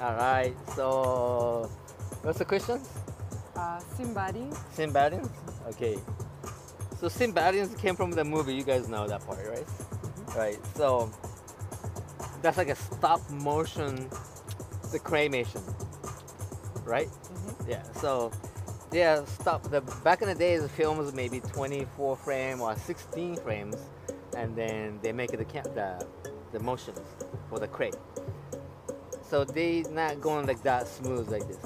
All right. So, what's the question? Uh, Simbadi. Simbadians? Okay. So Simbadians came from the movie. You guys know that part, right? Right. So that's like a stop motion, the claymation, right? Yeah. So yeah, stop. The back in the days, the film was maybe 24 frame or 16 frames, and then they make the the the motions for the crate. So they not going like that smooth like this.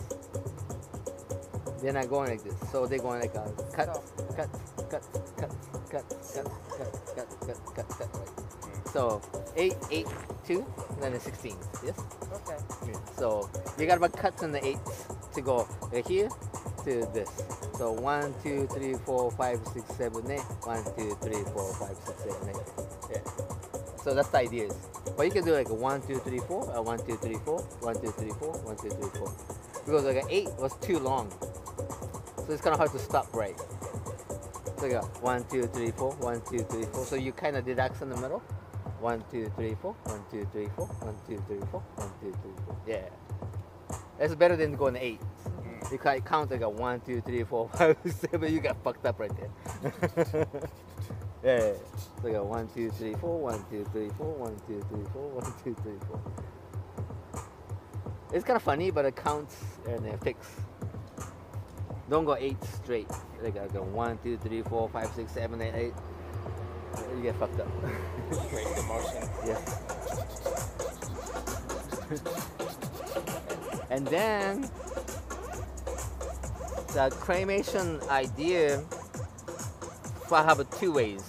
They're not going like this. So they're going like a cut, cut, cut, cut, cut, cut, cut, cut, cut, cut, cut. Right. So eight, eight, two, and then the 16. Yes. Okay. So you got about cuts in the eights to go right here to this. So one, two, three, four, five, six, seven, eight. One, two, three, four, five, six, seven, eight. Yeah. So that's the idea. is. But you can do like a 1, 2, 3, 4, a 1, 2, 3, 4, 1, 2, 3, 4, 1, 2, 3, 4. Because like an 8 was too long. So it's kind of hard to stop right. So you got 1, 2, 3, 4, 1, 2, 3, 4. So you kind of deduct in the middle. 1, 2, 3, 4, 1, 2, 3, 4, 1, 2, 3, 4, 1, 2, 3, 4. Yeah. That's better than going 8. You can count like a 1, 2, 3, 4, 5, 7. You got fucked up right there yeah. So you got one, two, three, four. One, two, three, four. One, two, three, four. One, two, three, four. It's kind of funny, but it counts and it fix. Don't go eight straight. Like I go one, two, three, four, five, six, seven, eight, eight. You get fucked up. Break the motion. Yeah. and then the claymation idea I have two ways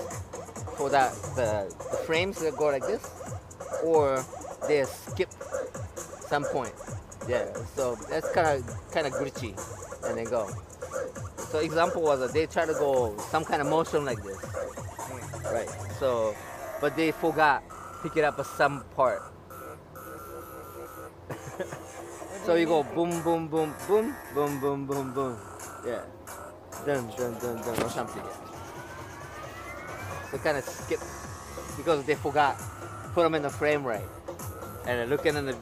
for that the, the frames that go like this or they skip some point. Yeah, so that's kind of kind of glitchy and then go. So example was that they try to go some kind of motion like this. Right. So, but they forgot pick it up at some part. so you go boom, boom, boom, boom, boom, boom, boom, boom. Yeah. Dun, dun, dun, dun, or something. So kind of skip because they forgot put them in the frame right, and then looking in the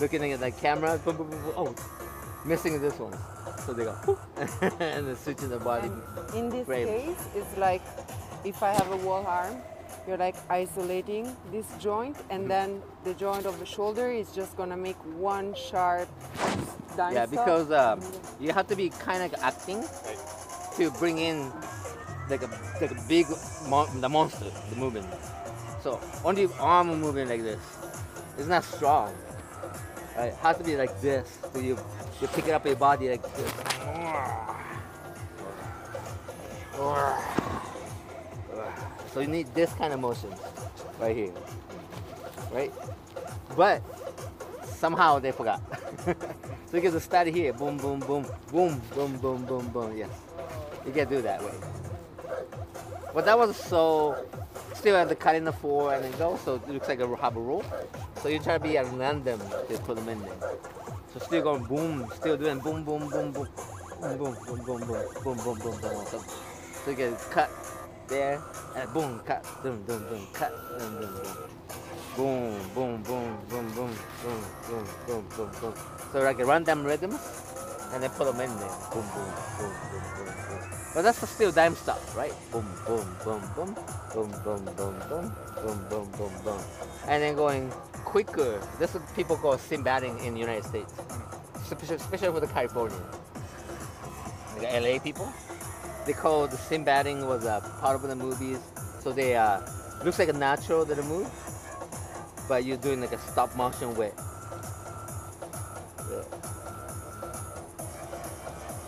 looking at the camera, boom, boom, boom, boom, oh, missing this one. So they go, "Whoop," and then switching the body. And in this frame. case, it's like if I have a wall arm, you're like isolating this joint, and then the joint of the shoulder is just gonna make one sharp dime Yeah, because um, you have to be kind of acting to bring in like a like a big mon- the monster, the movement. So only arm moving like this. It's not strong. Right? It has to be like this. So you you pick it up your body like this. So you need this kind of motion right here. Right? But somehow they forgot. so you get to start here. Boom, boom, boom, boom, boom, boom, boom, boom. Yes. You can do that way. But that was so still in the four and then go, so it looks like a a roll. So you try to be at random to put them in there. So still going boom, still doing boom, boom, boom, boom, boom, boom, boom, boom, boom, boom, boom, boom, boom. So, so you get cut there and boom, cut, boom, boom, boom, cut, boom, boom, boom. Boom, boom, boom, boom, boom, boom, boom, boom, boom, boom. So like a random rhythms, and then put them in there. Boom, boom, boom, boom, boom, boom. But that's still dime stuff, right? Boom, boom, boom, boom, boom, boom, boom, boom, boom, boom, boom, boom. And then going quicker. This is what people call Sinbatting in the United States, especially, for the California, the LA people. They call the Sinbatting was a part of the movies, so they uh, looks like a natural that move, but you're doing like a stop motion way.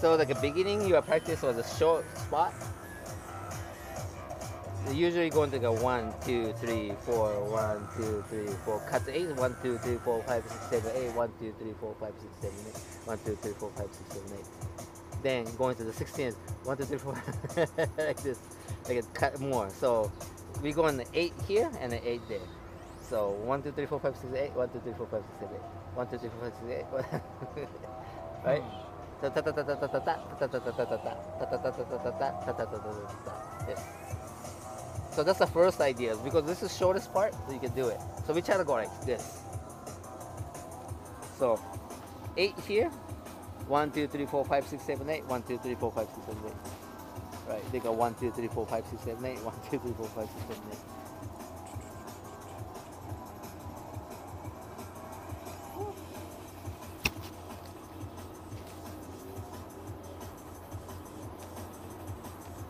So like a beginning, your practice was a short spot. usually going to go one, two, three, four, one, two, three, four. Cut to eight. One, two, three, four, five, six, seven, eight. One, two, three, four, five, six, seven, eight. One, two, three, four, five, six, seven, eight. Then going to the 16th. One, two, three, four, like this. Like it cut more. So we go in the eight here and the eight there. So one, two, three, four, five, six, eight. One, two, three, four, five, six, seven, eight. One, two, three, four, five, six, eight. right? Hmm. So that's the first idea because this is shortest part, so you can do it. So we try to go like this. So eight here. One, two, three, four, five, six, seven, eight. One, two, three, four, five, six, seven, eight. Right, they got one, two, three, four, five, six, seven, eight. One, two, three, four, five, six, seven, eight.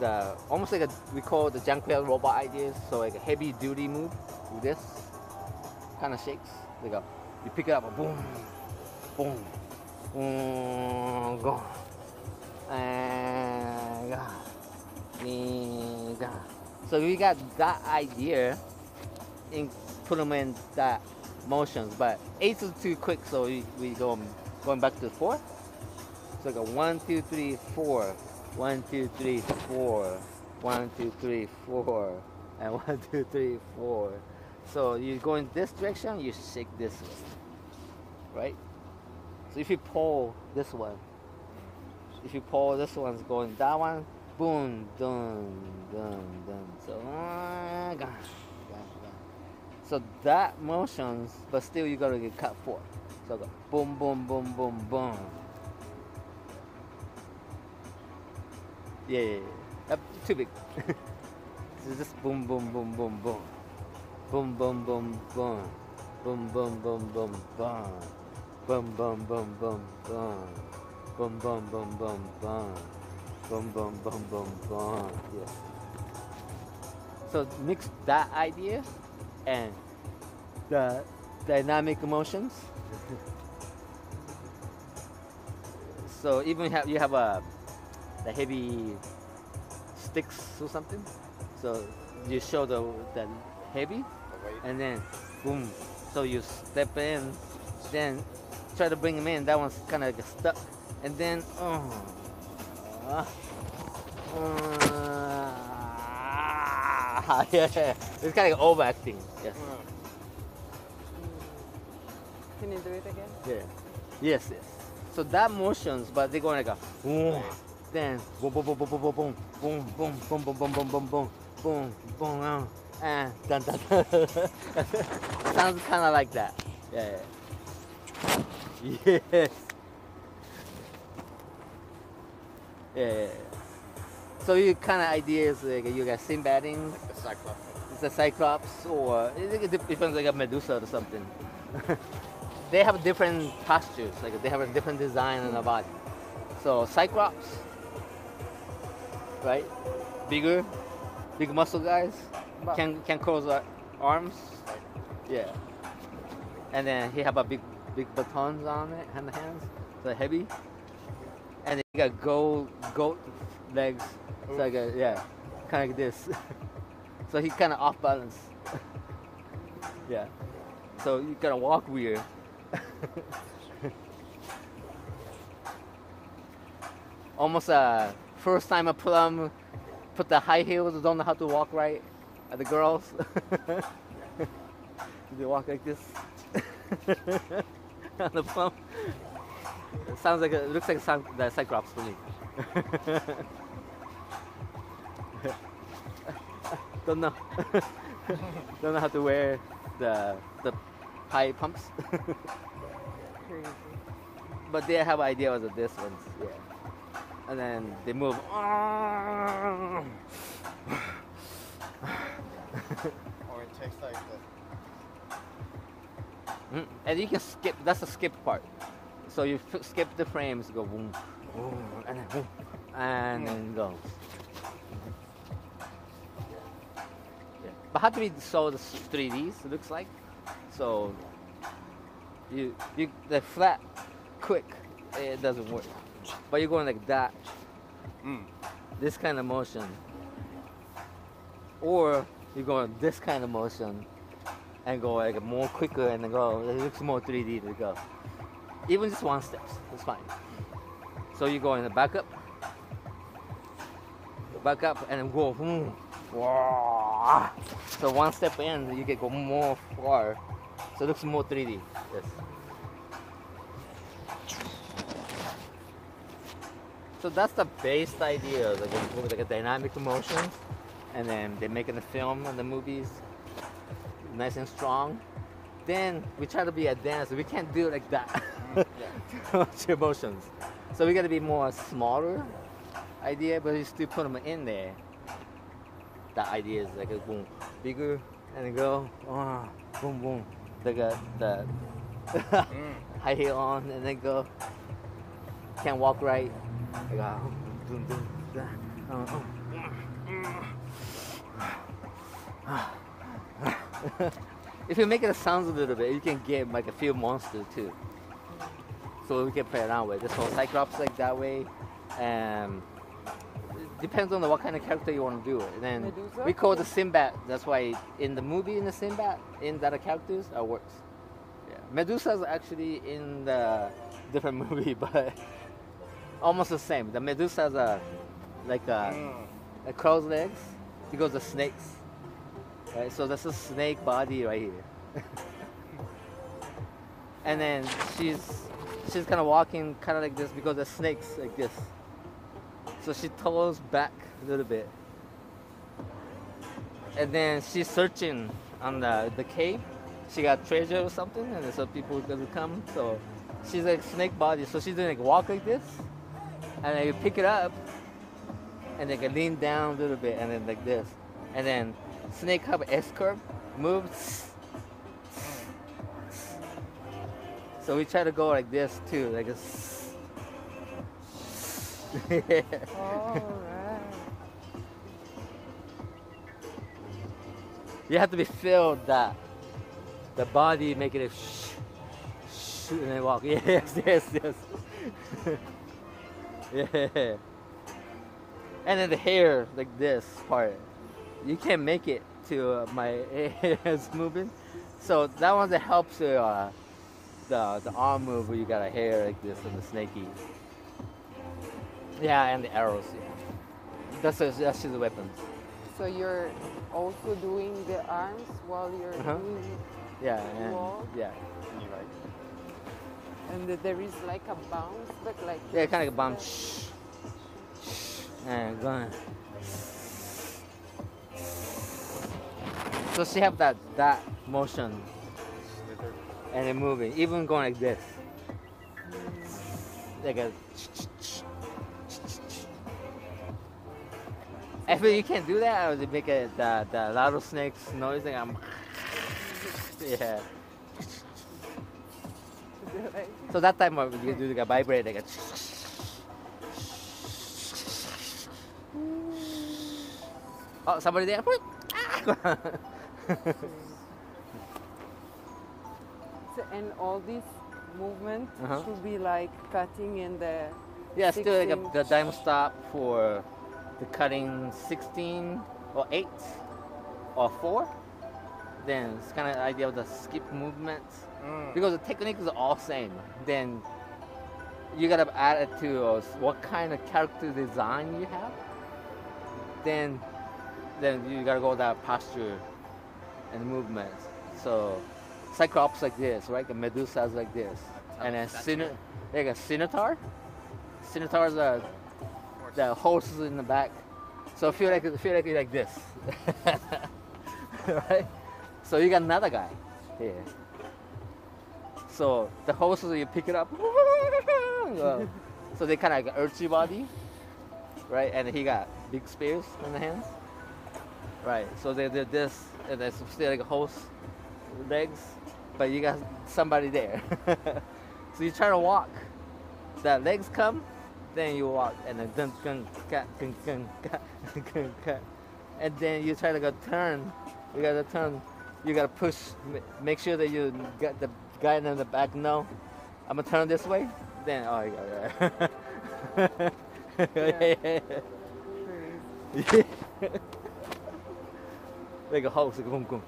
the almost like a we call it the Junkyard robot ideas. So like a heavy duty move with this kind of shakes. Like a you pick it up, boom, boom, boom, go, and go, go. So we got that idea and put them in that motions, but eight is too quick, so we, we go going back to four. So like a one, two, three, four. One, two, three, four. One, two, three, four. And one, two, three, four. So you go in this direction, you shake this one. Right? So if you pull this one, if you pull this one's going that one, boom, dun, dun, dun. So, uh, gone, gone. So that motions, but still you gotta get cut four. So go boom, boom, boom, boom, boom. Yeah, yeah, yeah. Uh, too big. so just boom, boom, boom, boom, boom. Boom, boom, boom, boom. Boom, boom, boom, boom, boom. Boom, boom, boom, boom, boom. Boom, boom, boom, boom, boom. Boom, boom, boom, boom, boom. Yeah. So mix that idea and the dynamic emotions. so even have you have a the heavy sticks or something. So you show the the heavy The and then boom. So you step in, then try to bring him in. That one's kind of like stuck, and then oh, uh, uh, yeah, it's kind of like overacting. Yes, Mm. Can you do it again? yeah, yes, yes. So that motions, but they're going like a boom, then boom, boom, boom, boom, boom, boom, boom, boom, boom, boom, boom, boom, boom, boom, boom, boom, uh, and dun, dun, dun. Sounds kind of like that. Yeah. yeah. Yes. Yeah. So your kind of idea is like you got Sinbatting, Like the Cyclops. it's a Cyclops, or it it depends like a Medusa or something. they have different postures, like they have a different design on the body. So Cyclops, right? Bigger, big muscle guys can can close their arms. Yeah. And then he have a big big batons on it on the hands, so heavy. And then he got gold goat legs. So like a, yeah, kind of like this. so he kind of off balance. yeah. So you gotta walk weird. Almost a first time a plum put the high heels, don't know how to walk right. The girls? they walk like this on the plum. It sounds like a, it looks like sound- the Cyclops to me. don't know. don't know how to wear the the high pumps. but they have ideas of this ones, yeah. And then they move. Or it takes like the. Mm, And you can skip. That's the skip part. So you f- skip the frames, go boom, boom, and then boom, and then go. Yeah. But how to be so the 3Ds looks like. So you you the flat, quick, it doesn't work. But you're going like that, Mm. this kind of motion, or you're going this kind of motion and go like more quicker and then go. It looks more 3D to go. Even just one step, it's fine. So you go in the back up, back up, and go. Wah. So one step in, you can go more far. So it looks more 3D. Yes. So that's the base idea, like a, like a dynamic motion, and then they're making the film and the movies nice and strong. Then we try to be advanced. We can't do it like that. Much emotions. So we got to be more smaller idea, but you still put them in there. That idea is like a boom, bigger and go, ah, boom, boom. Like a, the Mm. high heel on and then go. Can't walk right. Like, boom, boom, oh, oh. if you make it sounds a little bit, you can get like a few monsters too. So we can play around with this whole Cyclops like that way. Um, it depends on the, what kind of character you want to do. And then Medusa? we call the Sinbad. That's why in the movie in the Sinbad, in that characters, that works. Yeah, Medusa's actually in the different movie, but almost the same. The Medusa's a like a, Mm. crow's legs because the snakes. Right, so that's a snake body right here. and then she's she's kind of walking kind of like this because the snakes like this. So she toes back a little bit. And then she's searching on the, the cave. She got treasure or something, and so people gonna come. So she's like snake body. So she's doing like walk like this, and then you pick it up, and then you lean down a little bit, and then like this, and then snake have S curve, moves. So we try to go like this too, like this. All right. you have to be filled that the body making it shh, shh, and then walk. Yes, yes, yes. yeah. And then the hair, like this part, you can't make it to uh, my hair's moving. So that one that helps uh, the the arm move where you got a hair like this and the snaky. Yeah, and the arrows. Yeah. That's just, that's just the weapons. So you're also doing the arms while you're Uh-huh. doing Yeah, Wall. yeah. And you like. and th- there is like a bounce, but like Yeah, kind of like a. Shh. And going. So she have that that motion and then moving, even going like this, like a. I feel you can't do that, I would make it the the rattlesnakes noise. Like I'm. Yeah. So that time you do like a vibrate like a. Oh, somebody there? so, and all these movement Uh-huh. should be like cutting in the yeah, still like a, the dime stop for the cutting 16 or 8 or 4. Then it's kind of idea of the skip movement Mm. because the technique is all same. Then you gotta add it to uh, what kind of character design you have. Then, then you gotta go that posture and movement. So, Cyclops like this, right? The Medusa's like this, and then it. like a Cinotaur. Cinotaur's a the horses in the back. So feel like feel like like this, right? So you got another guy here. So the horses you pick it up. So they kind of like archy body, right? And he got big spears in the hands, right? So they did this and there's still like a horse legs, but you got somebody there. so you try to walk. The legs come, then you walk, and then dun, dun, dun, dun, dun, and then you try to go turn. You gotta turn. You gotta push. Make sure that you got the guy in the back. No, I'm gonna turn this way. Then oh yeah, yeah. Yeah. Crazy. like a horse, like boom, boom.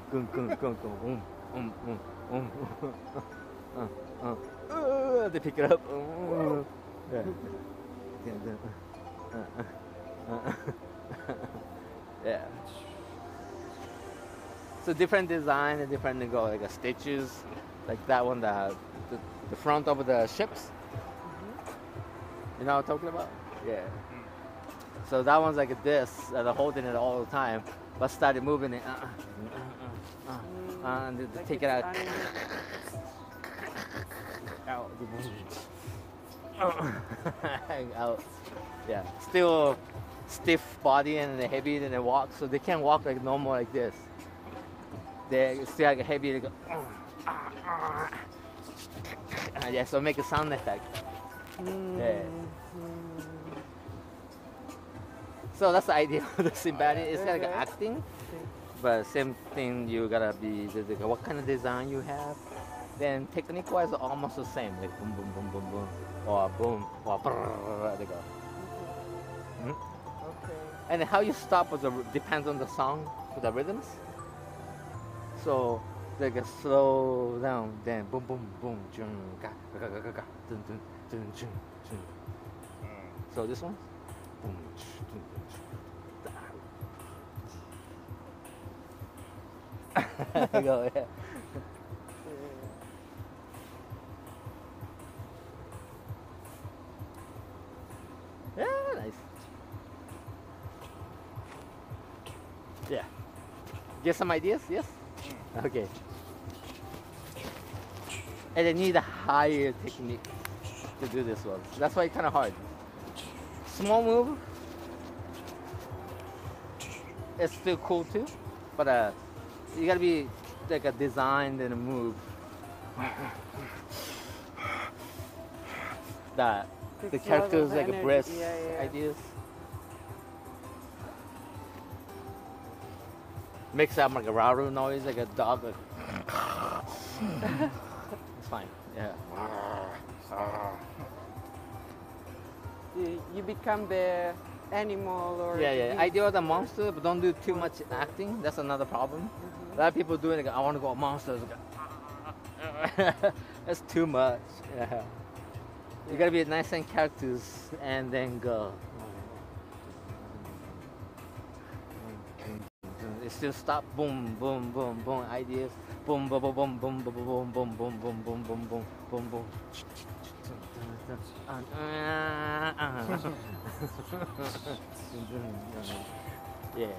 Uh, uh, uh, they pick it up. Uh, yeah. Yeah, uh, uh, uh, yeah. So different design and different go like a stitches, like that one that the, the front of the ships. You know what I'm talking about? Yeah. So that one's like this, uh, they're holding it all the time, but started moving it. Uh, uh, uh, uh, uh, and Like take it out. out. out. Yeah. Still stiff body and heavy and they walk, so they can't walk like normal like this. They still like heavy. They go. Uh, yeah, so make a sound effect. Yeah. So that's the idea of the Simbadi. It's kind of like acting, but same thing. You gotta be what kind of design you have. Then technique wise, almost the same. Like boom, boom, boom, boom, boom, or boom, or brrrr, they go. Mhm. Okay. And how you stop depends on the song, the rhythms. So like a slow down, then boom, boom, boom, jun, ga, ga, ga, ga, ga, dun, dun, dun, jun, jun. So this one, boom, dun, dun, ch, go yeah. Yeah, nice. Yeah. Get some ideas? Yes? Okay. And they need a higher technique to do this one. That's why it's kind of hard. Small move. It's still cool too, but uh, you gotta be like a designed and a move that the characters like a breast Yeah, yeah. ideas. Makes up like a raru noise, like a dog. Like it's fine. Yeah. You, you become the animal or Yeah, yeah. you- Idea of the monster, but don't do too much acting. That's another problem. Mm-hmm. A lot of people doing like, I want to go monsters. That's too much. Yeah. You gotta be a nice and characters and then go. Still stop. Boom, boom, boom, boom. Ideas. Boom, boom, boom, boom, boom, boom, boom, boom, boom, boom, boom, boom, boom, boom, boom. Yeah.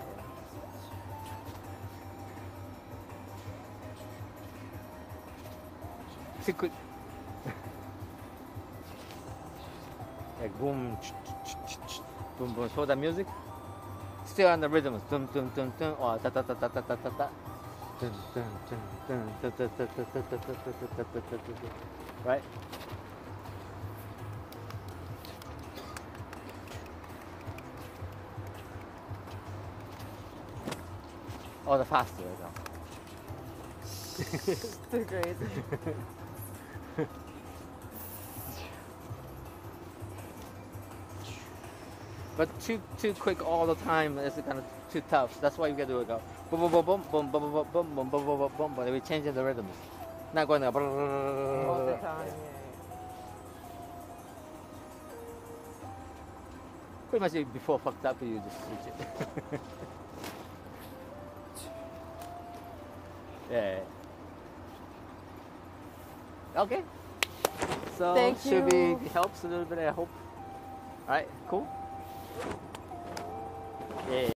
Quick. like boom, boom, boom. So the music still on the rhythms. Dum dum dum dum. Or da da da da da da da da. Dun, dun, dun, dun. Right? Or the faster go. too crazy. But too too quick all the time is kind of too tough. That's why you gotta do it go boom boom boom boom boom boom boom boom boom boom boom boom boom but we're changing the rhythms. Not going to all the time. Yeah, Pretty much before fucked up you just switch it. yeah. Okay. So Thank should you. be helps a little bit I hope. Alright, cool. Yeah.